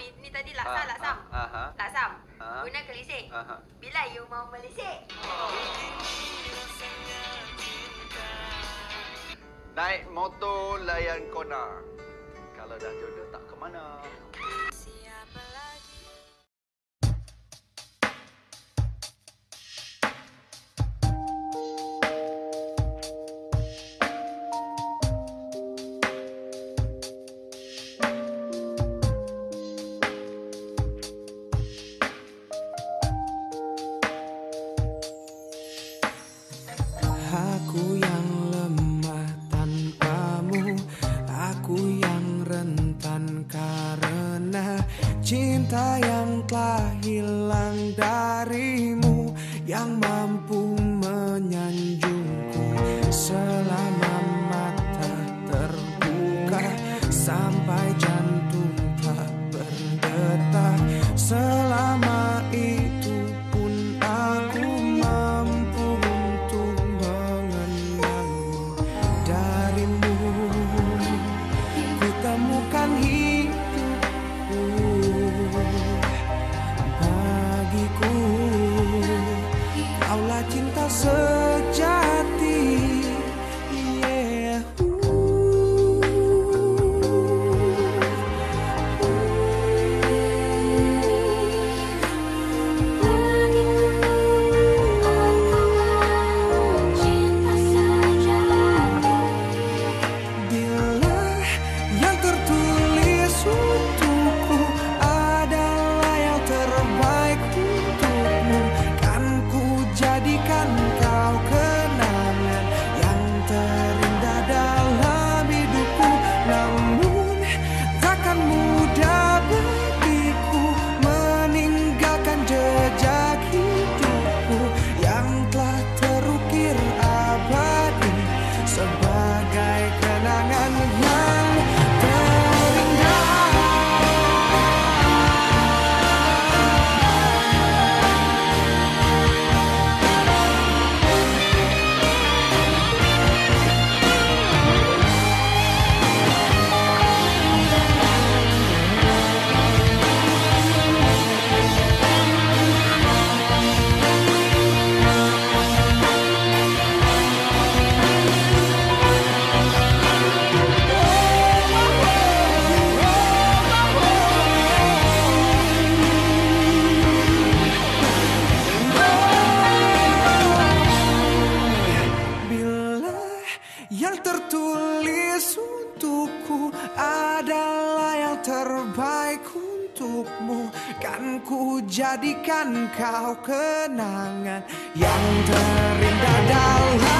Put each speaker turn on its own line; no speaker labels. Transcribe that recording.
ini tadi laksa,
Ah,
laksam.
ah, aha.
Laksam.
Ah.
Guna kelisik.
Aha.
Bila you mau melisik?
Naik motor layan kona. Kalau dah jodoh tak ke mana.
Aku yang lemah tanpamu Aku yang rentan karena Cinta yang telah hilang darimu Yang mampu menyanjungku Selama mata terbuka Sampai jantung cinta sejati adalah yang terbaik untukmu. Kan ku jadikan kau kenangan yang terindah dalam